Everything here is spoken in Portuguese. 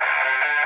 Música